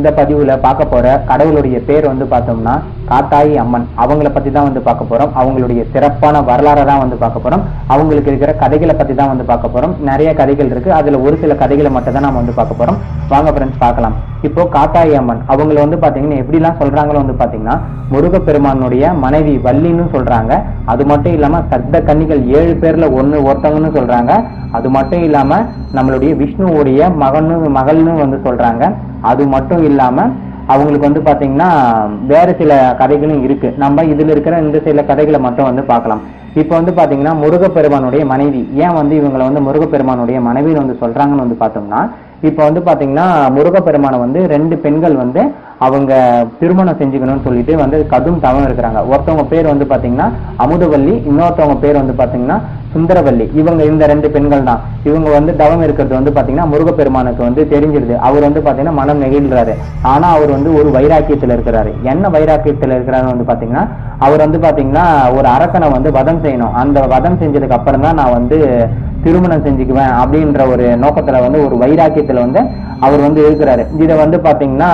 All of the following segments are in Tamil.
இந்த பதிவில் பார்க்க போகிற கடவுளுடைய பேர் வந்து பார்த்தோம்னா காத்தாயி அம்மன். அவங்கள பற்றி தான் வந்து பார்க்க போகிறோம் அவங்களுடைய சிறப்பான வரலாறை தான் வந்து பார்க்க போகிறோம் அவங்களுக்கு இருக்கிற கதைகளை பற்றி தான் வந்து பார்க்க போகிறோம் நிறைய கதைகள் இருக்குது அதில் ஒரு சில கதைகளை மட்டும் தான் நம்ம வந்து பார்க்க போகிறோம் வாங்க ஃப்ரெண்ட்ஸ் பார்க்கலாம். இப்போ காத்தாயி அம்மன். அவங்கள வந்து பார்த்தீங்கன்னா எப்படிலாம் சொல்கிறாங்களோ வந்து பார்த்தீங்கன்னா முருகப்பெருமானுடைய மனைவி வள்ளின்னு சொல்கிறாங்க அது மட்டும் இல்லாமல் சத்த கன்னிகள் ஏழு பேரில் ஒன்று ஒருத்தவங்கன்னு சொல்கிறாங்க அது மட்டும் இல்லாமல் நம்மளுடைய விஷ்ணுவுடைய மகன்னு மகள்னு வந்து சொல்கிறாங்க அது மட்டும் இல்லாம அவங்களுக்கு வந்து பாத்தீங்கன்னா வேற சில கதைகளும் இருக்கு. நம்ம இதுல இருக்கிற இந்த சில கதைகளை மட்டும் வந்து பார்க்கலாம். இப்போ வந்து பாத்தீங்கன்னா முருகப்பெருமானுடைய மனைவி. ஏன் வந்து இவங்களை வந்து முருகப்பெருமானுடைய மனைவின்னு வந்து சொல்றாங்கன்னு வந்து பார்த்தோம்னா இப்போ வந்து பாத்தீங்கன்னா முருகப்பெருமானை வந்து ரெண்டு பெண்கள் வந்து அவங்க திருமணம் செஞ்சுக்கணும்னு சொல்லிட்டு வந்து கடும் தவம் இருக்கிறாங்க. ஒருத்தவங்க பேர் வந்து பாத்தீங்கன்னா அமுதவல்லி இன்னொருத்தவங்க பேர் வந்து பாத்தீங்கன்னா சுந்தரவல்லி. இவங்க இந்த ரெண்டு பெண்கள் தான் இவங்க வந்து தவம் இருக்கிறது வந்து பாத்தீங்கன்னா முருகப்பெருமானுக்கு வந்து தெரிஞ்சிருது. அவர் வந்து பாத்தீங்கன்னா மனம் நெகிழ்றாரு. ஆனா அவர் வந்து ஒரு வைராக்கியத்துல இருக்கிறாரு. என்ன வைராக்கியத்துல இருக்கிறாருன்னு வந்து பாத்தீங்கன்னா அவர் வந்து பாத்தீங்கன்னா ஒரு அரக்கனை வந்து வதம் செய்யணும். அந்த வதம் செஞ்சதுக்கு அப்புறம் தான் நான் வந்து திருமணம் செஞ்சுக்குவேன் அப்படின்ற ஒரு நோக்கத்துல வந்து ஒரு வைராக்கியத்துல வந்து அவர் வந்து இருக்கிறாரு. இதை வந்து பாத்தீங்கன்னா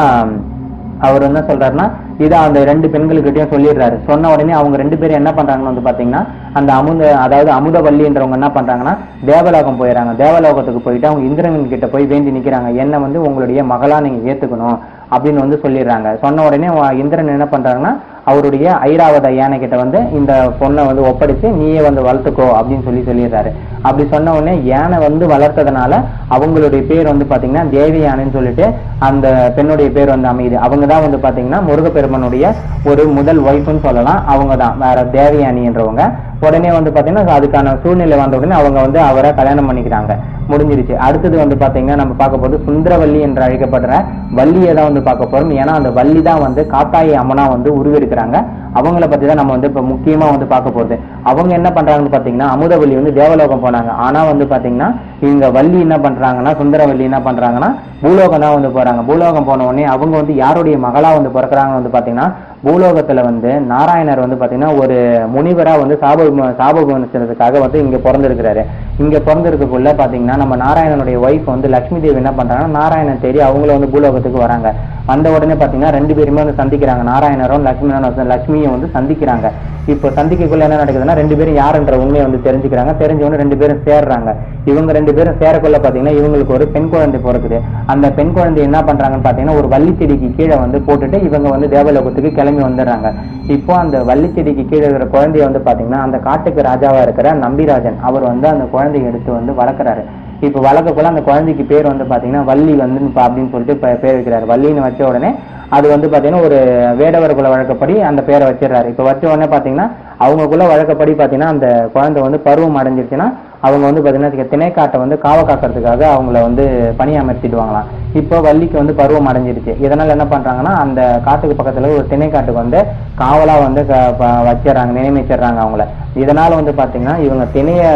அவர் என்ன சொல்றாருன்னா இதை அந்த ரெண்டு பெண்களுக்கிட்டையும் சொல்லிடுறாரு. சொன்ன உடனே அவங்க ரெண்டு பேரும் என்ன பண்றாங்கன்னு வந்து பாத்தீங்கன்னா அந்த அமுத அதாவது அமுதவல்லின்றவங்க என்ன பண்ணுறாங்கன்னா தேவலோகம் போயிடறாங்க தேவலோகத்துக்கு போயிட்டு அவங்க இந்திரன் கிட்ட போய் வேண்டி நிற்கிறாங்க என்ன வந்து உங்களுடைய மகளா நீங்கள் ஏத்துக்கணும் அப்படின்னு வந்து சொல்லிடுறாங்க. சொன்ன உடனே இந்திரன் என்ன பண்றாங்கன்னா அவருடைய ஐராவத யானை கிட்ட வந்து இந்த பொண்ணை வந்து ஒப்படைச்சு நீயே வந்து வளர்த்துக்கோ அப்படின்னு சொல்லி சொல்லிடுறாரு. அப்படி சொன்ன உடனே யானை வந்து வளர்த்ததுனால அவங்களுடைய பேர் வந்து பார்த்தீங்கன்னா தேவி யானைன்னு சொல்லிட்டு அந்த பெண்ணுடைய பேர் வந்து அமையுது. அவங்க தான் வந்து பார்த்தீங்கன்னா முருகப்பெருமனுடைய ஒரு முதல் ஒய்ஃப்னு சொல்லலாம். அவங்க தான். வேற தேவயானின்றவங்க உடனே வந்து பாத்தீங்கன்னா அதுக்கான சூழ்நிலை வந்த உடனே அவங்க வந்து அவரை கல்யாணம் பண்ணிக்கிறாங்க. முடிஞ்சிருச்சு. அடுத்தது வந்து பாத்தீங்கன்னா நம்ம பார்க்க போது சுந்தரவல்லி என்று அழைக்கப்படுற வள்ளியை தான் வந்து பார்க்க போறோம். ஏன்னா அந்த வள்ளி தான் வந்து காத்தாயி அம்மனா வந்து உருவெடுக்கிறாங்க. அவங்கள பத்தி தான் நம்ம வந்து இப்ப முக்கியமா வந்து பார்க்க போறது. அவங்க என்ன பண்றாங்கன்னு பாத்தீங்கன்னா அமுதவல்லி வந்து தேவலோகம் போனாங்க. ஆனா வந்து பாத்தீங்கன்னா இங்க வள்ளி என்ன பண்றாங்கன்னா சுந்தரவள்ளி என்ன பண்றாங்கன்னா பூலோகம் தான் வந்து போறாங்க. பூலோகம் போன உடனே அவங்க வந்து யாருடைய மகளா வந்து பிறக்கிறாங்கன்னு வந்து பாத்தீங்கன்னா பூலோகத்துல வந்து நாராயணர் வந்து பாத்தீங்கன்னா ஒரு முனிவரா வந்து சாப சாபகுணத்துக்காக வந்து இங்க பிறந்திருக்கிறாரு. இங்க பிறந்திருக்கக்குள்ள பாத்தீங்கன்னா நம்ம நாராயணனுடைய ஒய்ஃப் வந்து லட்சுமி தேவி என்ன பண்றாங்கன்னா நாராயணன் தேடி அவங்கள வந்து பூலோகத்துக்கு வராங்க. வந்த உடனே பாத்தீங்கன்னா ரெண்டு பேருமே வந்து சந்திக்கிறாங்க. நாராயணரும் லட்சுமி லட்சுமியும் வந்து சந்திக்கிறாங்க. இப்போ சந்திக்கக்குள்ள என்ன நடக்குதுன்னா ரெண்டு பேரும் யாருன்ற உண்மையை வந்து தெரிஞ்சுக்கிறாங்க. தெரிஞ்சவொன்னு ரெண்டு பேரும் சேர்றாங்க. இவங்க ரெண்டு பேரும் சேரக்குள்ள பார்த்தீங்கன்னா இவங்களுக்கு ஒரு பெண் குழந்தை பிறக்குது. அந்த பெண் குழந்தை என்ன பண்றாங்கன்னு பார்த்தீங்கன்னா ஒரு வள்ளி செடிக்கு கீழே வந்து போட்டுட்டு இவங்க வந்து தேவலோகத்துக்கு கிளம்பி வந்துடுறாங்க. இப்போ அந்த வள்ளி செடிக்கு கீழே இருக்கிற குழந்தைய வந்து பார்த்தீங்கன்னா அந்த காட்டுக்கு ராஜாவா இருக்கிற நம்பிராஜன் அவர் வந்து அந்த குழந்தையை எடுத்து வந்து வளர்க்குறாரு. இப்போ வளர்க்கக்குள்ள அந்த குழந்தைக்கு பேர் வந்து பார்த்தீங்கன்னா வள்ளி வந்து அப்படின்னு சொல்லிட்டு பேர் வைக்கிறார். வள்ளின்னு வச்ச உடனே அது வந்து பார்த்தீங்கன்னா ஒரு வேடவர்குல வழக்கப்படி அந்த பேரை வச்சிடுறாரு. இப்போ வச்ச உடனே பார்த்தீங்கன்னா அவங்கக்குள்ள வழக்கப்படி பார்த்தீங்கன்னா அந்த குழந்தை வந்து பருவம் அடைஞ்சிருச்சுன்னா அவங்க வந்து பார்த்தீங்கன்னா திணைக்காட்டை வந்து காவ காக்கிறதுக்காக அவங்கள வந்து பணியமர்த்திடுவாங்களாம். இப்போ வள்ளிக்கு வந்து பருவம் அடைஞ்சிருச்சு. இதனால் என்ன பண்ணுறாங்கன்னா அந்த காட்டுக்கு பக்கத்தில் ஒரு திணைக்காட்டுக்கு வந்து காவலாக வந்து வச்சிடறாங்க வச்சிடுறாங்க நியமிச்சிடுறாங்க அவங்கள. இதனால் வந்து பார்த்திங்கன்னா இவங்க திணையை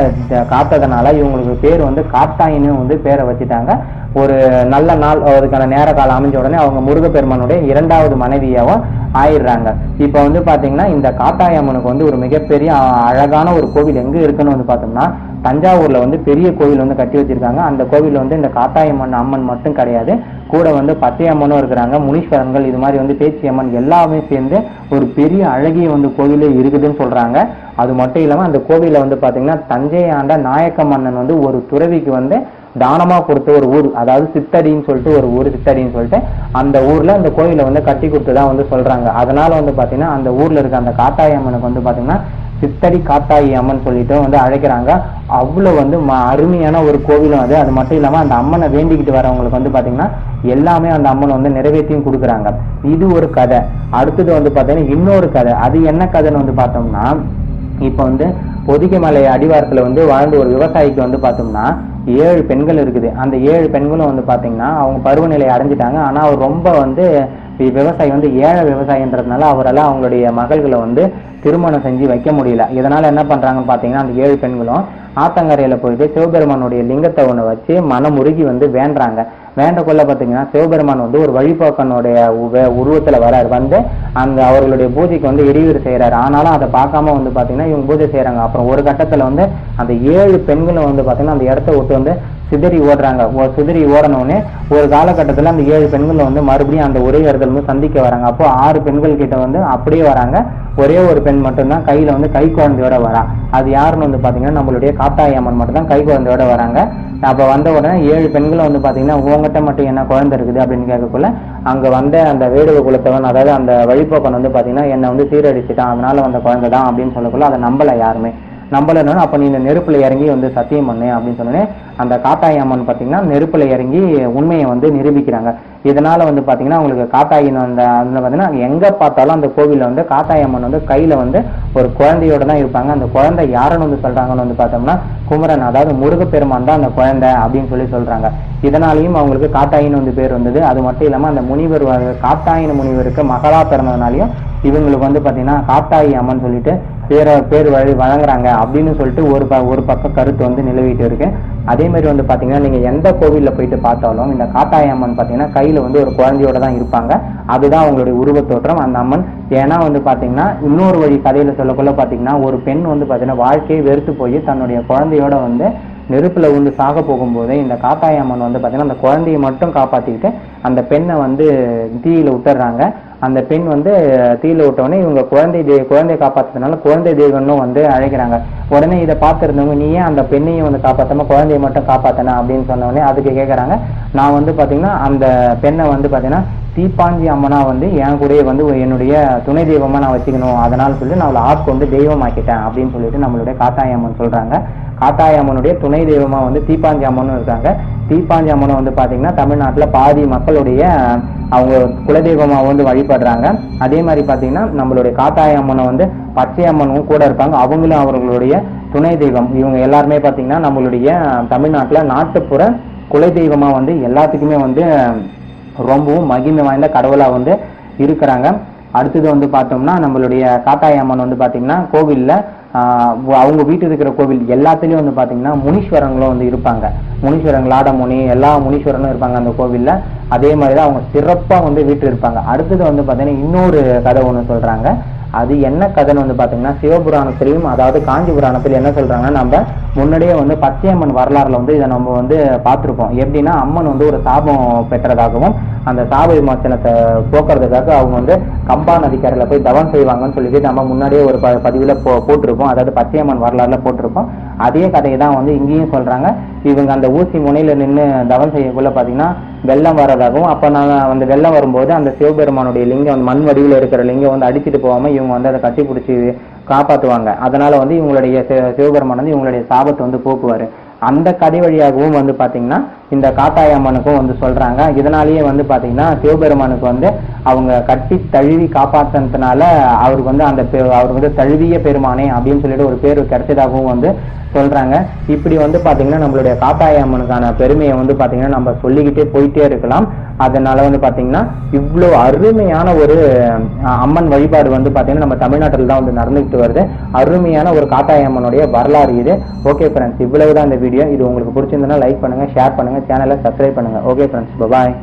காத்ததுனால இவங்களுக்கு பேர் வந்து காட்டாயின்னு வந்து பேரை வச்சுட்டாங்க. ஒரு நல்ல நாள் அதுக்கான நேர காலம் அமைஞ்ச உடனே அவங்க முருகப்பெருமானுடைய இரண்டாவது மனைவியாகவும் ஆயிடுறாங்க. இப்போ வந்து பார்த்தீங்கன்னா இந்த காத்தாயம்மனுக்கு வந்து ஒரு மிகப்பெரிய அழகான ஒரு கோவில் எங்கே இருக்குன்னு வந்து பார்த்தோம்னா தஞ்சாவூரில் வந்து பெரிய கோவில் வந்து கட்டி வச்சிருக்காங்க. அந்த கோவில் வந்து இந்த காத்தாயம்மன் அம்மன் மட்டும் கிடையாது. கூட வந்து பத்தையம்மனும் இருக்கிறாங்க முனீஸ்வரன்கள் இது மாதிரி வந்து பேச்சியம்மன் எல்லாமே சேர்ந்து ஒரு பெரிய அழகிய வந்து கோவிலே இருக்குதுன்னு சொல்றாங்க. அது மட்டும் இல்லாமல் அந்த கோவிலில் வந்து பார்த்தீங்கன்னா தஞ்சை ஆண்ட நாயக்க மன்னன் வந்து ஒரு துறவிக்கு வந்து தானமாக கொடுத்த ஒரு ஊர் அதாவது சித்தடின்னு சொல்லிட்டு ஒரு ஊர் சித்தடின்னு சொல்லிட்டு அந்த ஊரில் அந்த கோயிலை வந்து கட்டி கொடுத்ததா வந்து சொல்கிறாங்க அதனால் வந்து பார்த்தீங்கன்னா அந்த ஊரில் இருக்க அந்த காத்தாயி அம்மனுக்கு வந்து பார்த்தீங்கன்னா சித்தடி காத்தாயி அம்மன் சொல்லிட்டு வந்து அழைக்கிறாங்க. அவ்வளோ வந்து ம- அருமையான ஒரு கோவிலும் அது. அது மட்டும் இல்லாமல் அந்த அம்மனை வேண்டிக்கிட்டு வரவங்களுக்கு வந்து பார்த்திங்கன்னா எல்லாமே அந்த அம்மன் வந்து நிறைவேற்றியும் கொடுக்குறாங்க. இது ஒரு கதை. அடுத்தது வந்து பார்த்தீங்கன்னா இன்னொரு கதை. அது என்ன கதைன்னு வந்து பார்த்தோம்னா இப்போ வந்து பொதிகைமலை அடிவாரத்தில் வந்து வாழ்ந்த ஒரு விவசாயிக்கு வந்து பார்த்தோம்னா ஏழு பெண்கள் இருக்குது. அந்த ஏழு பெண்களும் வந்து பார்த்தீங்கன்னா அவங்க பருவநிலை அடைஞ்சிட்டாங்க. ஆனால் அவர் ரொம்ப வந்து விவசாயி வந்து ஏழை விவசாயின்றதுனால அவரால் அவங்களுடைய மகள்களை வந்து திருமணம் செஞ்சு வைக்க முடியல. இதனால் என்ன பண்ணுறாங்கன்னு பார்த்தீங்கன்னா அந்த ஏழு பெண்களும் ஆத்தங்கரையில் போயிட்டு சிவபெருமானுடைய லிங்கத்தை ஒன்று வச்சு மனமுருகி வந்து வேண்டுறாங்க. வேண்டக்குள்ள பாத்தீங்கன்னா சிவபெருமான் வந்து ஒரு வழிபோக்கனுடைய உவ- உருவத்துல வராரு. வந்து அந்த அவர்களுடைய பூஜைக்கு வந்து இடையூறு செய்யறாரு ஆனாலும் அதை பார்க்காம வந்து பாத்தீங்கன்னா இவங்க பூஜை செய்யறாங்க அப்புறம் ஒரு கட்டத்துல வந்து அந்த ஏழு பெண்களும் வந்து பாத்தீங்கன்னா அந்த இடத்த விட்டு வந்து சிதறி ஓடுறாங்க. சிதறி ஓடனோடனே ஒரு காலகட்டத்தில் அந்த ஏழு பெண்கள் வந்து மறுபடியும் அந்த ஒரே வந்து சந்திக்க வராங்க. அப்போ ஆறு பெண்கள் கிட்ட வந்து அப்படியே வராங்க. ஒரே ஒரு பெண் மட்டும்தான் கையில வந்து கை குழந்தையோட வரா. அது யாருன்னு வந்து பாத்தீங்கன்னா நம்மளுடைய காத்தாயி அம்மன் மட்டும்தான் கை குழந்தையோட வராங்க. அப்ப வந்த உடனே ஏழு பெண்களும் வந்து பாத்தீங்கன்னா உங்ககிட்ட மட்டும் என்ன குழந்தை இருக்குது? அப்படின்னு கேட்கக்குள்ள அங்க வந்த அந்த வேடுவ குலத்தவன் அதாவது அந்த வழிபோக்கன் வந்து பாத்தீங்கன்னா என்னை வந்து சீரடிச்சிட்டான் அதனால வந்த குழந்தை தான் அப்படின்னு சொல்லக்குள்ள அதை நம்பல யாருமே. நம்பலன்னு அப்ப நீ இந்த நெருப்புல இறங்கி வந்து சத்தியம் பண்ணு அப்படின்னு சொன்னோடனே அந்த காத்தாயி அம்மன் பார்த்தீங்கன்னா நெருப்பில் இறங்கி உண்மையை வந்து நிரூபிக்கிறாங்க. இதனால வந்து பார்த்தீங்கன்னா உங்களுக்கு காத்தாயின் அந்த அதில் பார்த்தீங்கன்னா எங்கே பார்த்தாலும் அந்த கோவிலில் வந்து காத்தாயி அம்மன் வந்து கையில் வந்து ஒரு குழந்தையோட தான் இருப்பாங்க. அந்த குழந்தை யாருன்னு வந்து சொல்கிறாங்கன்னு வந்து பார்த்தோம்னா குமரன் அதாவது முருகப்பெருமான் தான் அந்த குழந்தை அப்படின்னு சொல்லி சொல்கிறாங்க இதனாலையும் அவங்களுக்கு காத்தாயின்னு வந்து பேர் வந்தது. அது மட்டும் இல்லாமல் அந்த முனிவர் வ- காத்தாயின முனிவருக்கு மகளா பிறந்ததுனாலையும் இவங்களுக்கு வந்து பார்த்தீங்கன்னா காத்தாயி அம்மன் சொல்லிட்டு பேர பேர் வழி வழங்குறாங்க அப்படின்னு சொல்லிட்டு ஒரு ப ஒரு பக்கம் கருத்து வந்து நிலவிட்டு இருக்கு. அதே மாதிரி வந்து பார்த்தீங்கன்னா நீங்கள் எந்த கோவிலில் போயிட்டு பார்த்தாலும் இந்த காத்தாயி அம்மன் பாத்தீங்கன்னா கையில் வந்து ஒரு குழந்தையோட தான் இருப்பாங்க. அதுதான் அவங்களுடைய உருவத் தோற்றம் அந்த அம்மன். ஏன்னா வந்து பார்த்தீங்கன்னா இன்னொரு வழி கதையில் சொல்லக்குள்ள பார்த்தீங்கன்னா ஒரு பெண் வந்து பார்த்தீங்கன்னா வாழ்க்கையை வெறுத்து போய் தன்னுடைய குழந்தையோட வந்து நெருப்பில் வந்து சாக போகும்போது இந்த காத்தாயி அம்மன் வந்து பார்த்தீங்கன்னா அந்த குழந்தையை மட்டும் காப்பாற்றிக்கிட்டு அந்த பெண்ணை வந்து தீயில விட்டுறாங்க அந்த பெண் வந்து தீயில விட்டவுடனே இவங்க குழந்தை தெய் குழந்தையை காப்பாத்துறதுனால குழந்தை தெய்வம்னு வந்து அழைக்கிறாங்க. உடனே இதை பார்த்துருந்தவங்க நீ ஏன் அந்த பெண்ணையும் வந்து காப்பாத்தாம குழந்தையை மட்டும் காப்பாத்தன? அப்படின்னு சொன்ன அதுக்கு கேட்குறாங்க நான் வந்து பாத்தீங்கன்னா அந்த பெண்ணை வந்து பாத்தீங்கன்னா தீப்பாஞ்சி அம்மனா வந்து என் கூடயே வந்து என்னுடைய துணை தெய்வமா நான் வச்சுக்கணும். அதனால சொல்லி நான் அவளை ஆட்கொண்டு தெய்வமாக்கிட்டேன். அப்படின்னு சொல்லிட்டு நம்மளுடைய காத்தாயம்மன் சொல்றாங்க. காத்தாயி அம்மனுடைய துணை தெய்வமா வந்து தீப்பாஞ்சி அம்மனும் இருக்காங்க. தீப்பாஞ்சி அம்மனை வந்து பார்த்தீங்கன்னா தமிழ்நாட்டில் பாதி மக்களுடைய அவங்க குலதெய்வமாக வந்து வழிபடுறாங்க. அதே மாதிரி பார்த்தீங்கன்னா நம்மளுடைய காத்தாயி அம்மனை வந்து பச்சை அம்மனும் கூட இருப்பாங்க அவங்களும் அவர்களுடைய துணை தெய்வம். இவங்க எல்லாருமே பார்த்தீங்கன்னா நம்மளுடைய தமிழ்நாட்டில் நாட்டுப்புற குலதெய்வமா வந்து எல்லாத்துக்குமே வந்து ரொம்பவும் மகிமை வாய்ந்த கடவுளாக வந்து இருக்கிறாங்க. அடுத்தது வந்து பார்த்தோம்னா நம்மளுடைய காத்தாயி அம்மன் வந்து பார்த்தீங்கன்னா கோவில்ல அவங்க வீட்டு இருக்கிற கோவில் எல்லாத்துலயும் வந்து பாத்தீங்கன்னா முனீஸ்வரங்களும் வந்து இருப்பாங்க. முனீஸ்வரன் லாடமுனி எல்லா முனீஸ்வரனும் இருப்பாங்க அந்த கோவில்ல. அதே மாதிரி தான் அவங்க சிறப்பா வந்து வீட்டு இருப்பாங்க. அடுத்தது வந்து பாத்தீங்கன்னா இன்னொரு கதை ஒண்ணு சொல்றாங்க. அது என்ன கதைன்னு வந்து பார்த்தீங்கன்னா சிவபுராணத்திலையும் அதாவது காஞ்சி புராணத்தில் என்ன சொல்கிறாங்கன்னா நம்ம முன்னாடியே வந்து பச்சையம்மன் வரலாறுல வந்து இதை நம்ம வந்து பார்த்துருப்போம். எப்படின்னா அம்மன் வந்து ஒரு சாபம் பெற்றதாகவும் அந்த சாப விமோசனத்தை போக்குறதுக்காக அவங்க வந்து கம்பா நதிக்கரையில் போய் தவம் செய்வாங்கன்னு சொல்லிட்டு நம்ம முன்னாடியே ஒரு ப பதிவில் போ போட்டிருப்போம். அதாவது பச்சையம்மன் வரலாறுல போட்டிருப்போம். அதே கதையை தான் வந்து இங்கேயும் சொல்கிறாங்க இவங்க அந்த ஊசி முனையில் நின்று தவம் செய்யக்குள்ள பார்த்தீங்கன்னா வெள்ளம் வர்றதாகவும் அப்போ நான் அந்த வெள்ளம் வரும்போது அந்த சிவபெருமானுடைய லிங்கம் அந்த மண் வடிவில் இருக்கிற லிங்கம் வந்து அடிச்சுட்டு போகாமல் இவங்க வந்து அதை கட்டி பிடிச்சி காப்பாற்றுவாங்க அதனால வந்து இவங்களுடைய சிவபெருமான் வந்து இவங்களுடைய சாபத்தை வந்து போக்குவார். அந்த கதை வழியாகவும் வந்து பார்த்தீங்கன்னா இந்த காத்தாயம்மனுக்கும் வந்து சொல்றாங்க. இதனாலேயே வந்து பார்த்தீங்கன்னா சிவபெருமானுக்கு வந்து அவங்க கட்டி தழுவி காப்பாற்றினதுனால அவருக்கு வந்து அந்த அவர் வந்து தழுவிய பெருமானே அப்படின்னு சொல்லிட்டு ஒரு பேர் கிடைச்சதாகவும் வந்து சொல்கிறாங்க இப்படி வந்து பார்த்தீங்கன்னா நம்மளுடைய காத்தாய் அம்மனுக்கான பெருமையை வந்து பார்த்தீங்கன்னா நம்ம சொல்லிக்கிட்டே போயிட்டே இருக்கலாம். அதனால வந்து பார்த்தீங்கன்னா இவ்வளோ அருமையான ஒரு அம்மன் வழிபாடு வந்து பார்த்தீங்கன்னா நம்ம தமிழ்நாட்டில் தான் வந்து நடந்துக்கிட்டு வருது. அருமையான ஒரு காத்தாய் அம்மனுடைய வரலாறு இது. ஓகே ஃப்ரெண்ட்ஸ் இவ்வளவுதான் இந்த வீடியோ இது உங்களுக்கு பிடிச்சிருந்தனா லைக் பண்ணுங்க ஷேர் பண்ணுங்கள் சேனலை சப்ஸ்கிரைப் பண்ணுங்கள் ஓகே ஃப்ரெண்ட்ஸ் பாய்